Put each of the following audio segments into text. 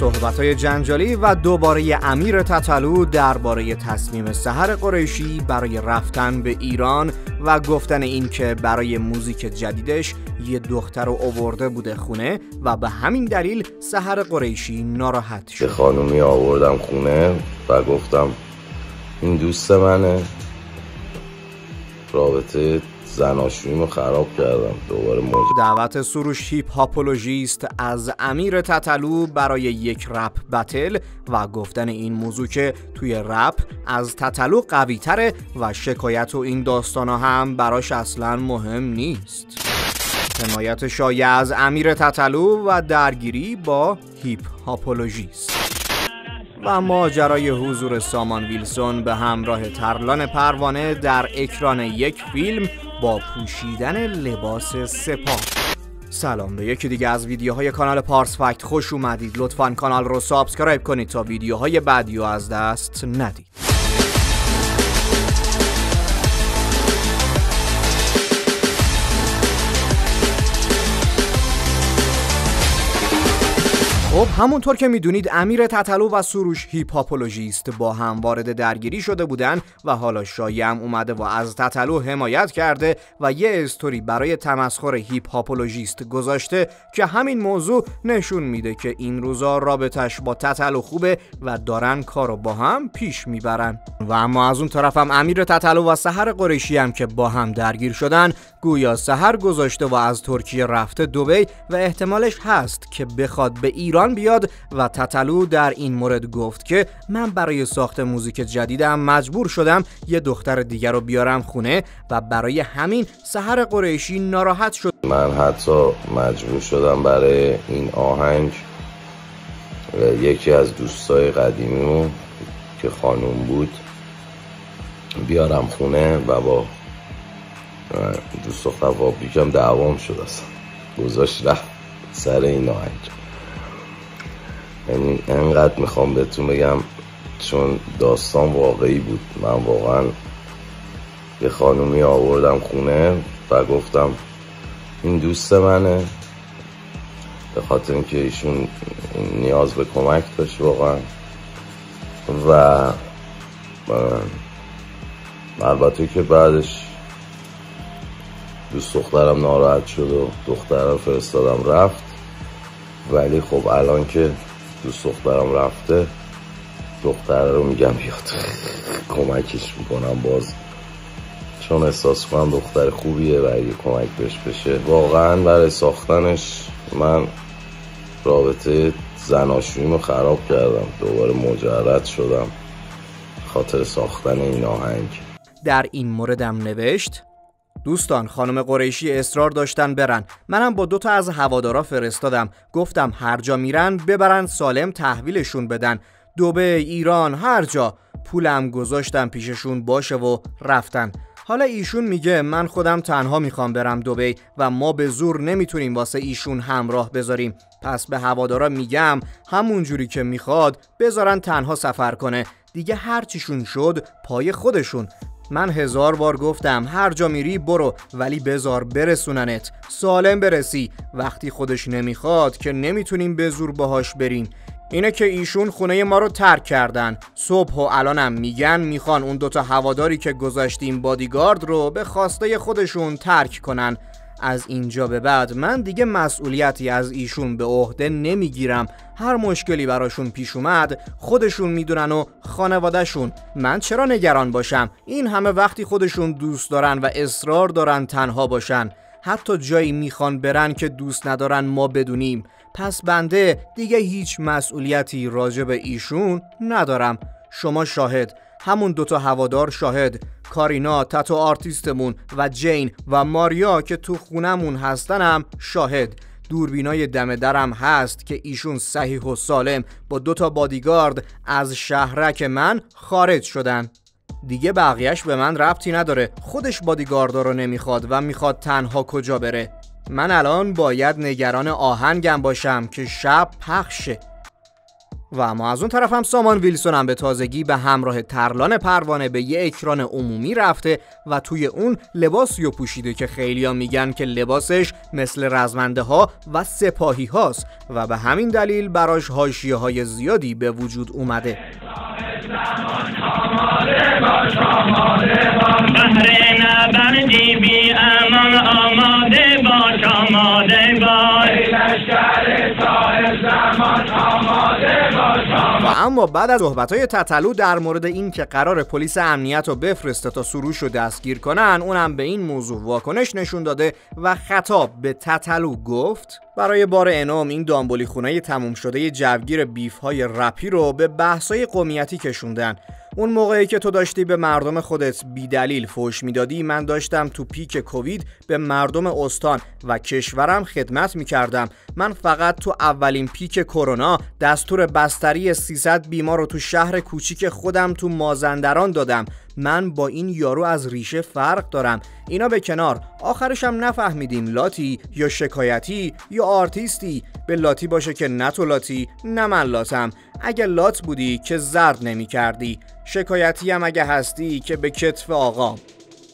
صحبت های جنجالی و دوباره امیر تطلو درباره تصمیم سحر قریشی برای رفتن به ایران و گفتن اینکه برای موزیک جدیدش یه دختر رو آورده بوده خونه و به همین دلیل سحر قریشی ناراحت شد. خانومی آوردم خونه و گفتم این دوست منه. رابطه زناشویمو خراب کردم. دوباره موج دعوت سروش هیپ هاپولوژیست از امیر تتلو برای یک رپ battle و گفتن این موضوع که توی رپ از تتلو قوی تره و شکایت و این داستان هم براش اصلا مهم نیست. حمایت شایع از امیر تتلو و درگیری با هیپ هاپولوژیست و ماجرای حضور سامان ویلسون به همراه ترلان پروانه در اکران یک فیلم با پوشیدن لباس سپاه. سلام به یکی دیگه از ویدیوهای کانال پارس فکت. خوش اومدید. لطفا کانال رو subscribe کنید تا ویدیوهای بعدی رو از دست ندید. خب همونطور که می‌دونید امیر تتلو و سروش هیپ هاپولوژیست با هم وارد درگیری شده بودن و حالا شایعم اومده و از تتلو حمایت کرده و یه استوری برای تمسخر هیپ هاپولوژیست گذاشته که همین موضوع نشون میده که این روزا رابطش با تطلو خوبه و دارن کارو با هم پیش می‌برن. و اما از اون طرف هم امیر تطلو و سحر قریشی هم که با هم درگیر شدن گویا سحر گذاشته و از ترکیه رفته دوبی و احتمالش هست که بخواد به ایران بیاد و تتلو در این مورد گفت که من برای ساخت موزیک جدیدم مجبور شدم یه دختر دیگر رو بیارم خونه و برای همین سحر قریشی ناراحت شد. من حتی مجبور شدم برای این آهنگ یکی از دوستای قدیمیمون که خانوم بود بیارم خونه و با دوست دختر وابلیکم دعوام شد اصلا. گذاشت رفت سر این آهنگ. یعنی انقدر می‌خوام بهتون بگم چون داستان واقعی بود. من واقعا یه خانومی آوردم خونه و گفتم این دوست منه. به خاطر اینکه ایشون نیاز به کمک داشت واقعا. و البته که بعدش دوست دخترم ناراحت شد و دخترم فرستادم رفت. ولی خب الان که دوست دخترم رفته دختره رو میگم بیاد. کمکش می‌کنم باز. چون احساس کنم دختر خوبیه و اگه کمک بهش بشه. واقعا برای ساختنش من رابطه زناشویمو خراب کردم. دوباره مجرد شدم. خاطر ساختن این آهنگ. در این موردم نوشت دوستان خانم قریشی اصرار داشتن برن. منم با دوتا از هوادارا فرستادم. گفتم هر جا میرن ببرن سالم تحویلشون بدن. دوبه ایران هر جا. پولم گذاشتم پیششون باشه و رفتن. حالا ایشون میگه من خودم تنها می‌خوام برم دوبی و ما به زور نمی‌تونیم واسه ایشون همراه بذاریم. پس به هوادارا میگم همون جوری که می‌خواد بذارن تنها سفر کنه. دیگه هرچیشون شد پای خودشون. من هزار بار گفتم هر جا میری برو ولی بزار برسوننت. سالم برسی. وقتی خودش نمی‌خواد که نمی‌تونیم به زور باهاش بریم. اینه که ایشون خونه ما رو ترک کردن. صبح و الانم میگن می‌خوان اون دوتا هواداری که گذاشتیم بادیگارد رو به خواسته خودشون ترک کنن. از اینجا به بعد من دیگه مسئولیتی از ایشون به عهده نمی‌گیرم. هر مشکلی براشون پیش اومد خودشون می‌دونن و خانوادهشون. من چرا نگران باشم؟ این همه وقتی خودشون دوست دارن و اصرار دارن تنها باشن. حتی جایی می‌خوان برن که دوست ندارن ما بدونیم. پس بنده دیگه هیچ مسئولیتی راجع به ایشون ندارم. شما شاهد همون دوتا هوادار شاهد کارینا تتو آرتیستمون و جین و ماریا که تو خونمون هستنم شاهد. دوربینای دم درم هست که ایشون صحیح و سالم با دوتا بادیگارد از شهرک من خارج شدن. دیگه بقیهش به من ربطی نداره. خودش بادیگاردا رو نمی‌خواد و می‌خواد تنها کجا بره. من الان باید نگران آهنگم باشم که شب پخشه. و اما از اون طرف هم سامان ویلسون هم به تازگی به همراه ترلان پروانه به یه اکران عمومی رفته و توی اون لباسی رو پوشیده که خیلیا میگن که لباسش مثل رزمنده ها و سپاهی هاست و به همین دلیل براش حاشیه های زیادی به وجود اومده. و اما بعد از صحبت‌های تتلو در مورد این که قرار پلیس امنیت رو بفرسته تا سروش رو دستگیر کنن اونم به این موضوع واکنش نشون داده و خطاب به تتلو گفت برای بار انام این دامبولی خونه تموم شده جوگیر بیف های رپی رو به بحثای قومیتی کشوندن. اون موقعی که تو داشتی به مردم خودت بیدلیل فوش می‌دادی من داشتم تو پیک کووید به مردم استان و کشورم خدمت می‌کردم. من فقط تو اولین پیک کرونا دستور بستری 300 بیمار رو تو شهر کوچیک خودم تو مازندران دادم. من با این یارو از ریشه فرق دارم. اینا به کنار. آخرشم نفهمیدیم لاتی یا شکایتی یا آرتیستی. به لاتی باشه که نه تو لاتی نه من لاتم. اگه لات بودی که زرد نمی کردی شکایتی هم اگه هستی که به کتف آقا.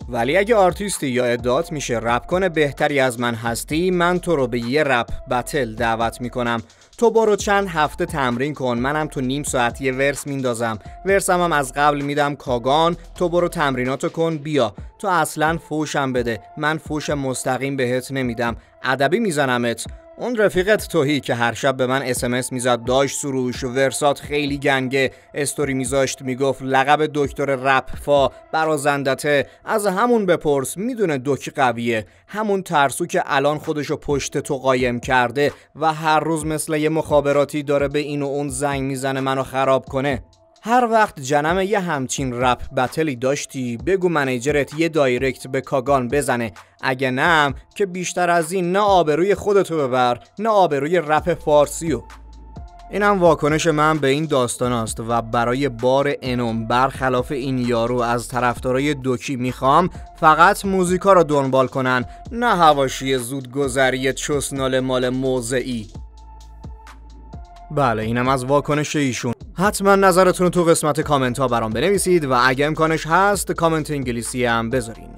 ولی اگه آرتیستی یا ادعات میشه رپ کن بهتری از من هستی من تو رو به یه رپ battle دعوت می‌کنم. تو برو چند هفته تمرین کن منم تو نیم ساعت یه ورس میندازم. ورسم هم از قبل میدم کاگان تو برو تمریناتو کن بیا. تو اصلا فوشم بده من فوش مستقیم بهت نمیدم. ادبی میزنمت. اون رفیقت توهی که هر شب به من اسمس می‌زد داشت سروش و ورسات خیلی گنگه. استوری میذاشت می‌گفت لقب دکتر رپ فا برازندته از همون بپرس می‌دونه دوکی قویه. همون ترسو که الان خودشو پشت تو قایم کرده و هر روز مثل یه مخابراتی داره به این و اون زنگ می‌زنه منو خراب کنه. هر وقت جنم یه همچین رپ بتلی داشتی بگو منیجرت یه دایرکت به کاگان بزنه. اگه نه که بیشتر از این نه آبروی خودتو ببر نه آبروی رپ فارسیو. اینم واکنش من به این داستان است و برای بار انوم برخلاف این یارو از طرفدارای دوکی می‌خوام فقط موزیکا رو دنبال کنن نه هواشی زودگذری چسنال مال موضعی بله اینم از واکنش ایشون. حتما نظرتون تو قسمت کامنت ها برام بنویسید و اگه امکانش هست کامنت انگلیسی هم بذارین.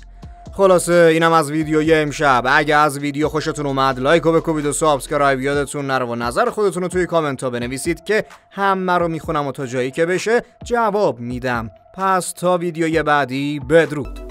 خلاصه اینم از ویدیوی امشب. اگه از ویدیو خوشتون اومد لایک و بکوبید و subscribe یادتون نره و نظر خودتون رو توی کامنت ها بنویسید که همه رو می‌خونم و تا جایی که بشه جواب میدم. پس تا ویدیوی بعدی بدرود.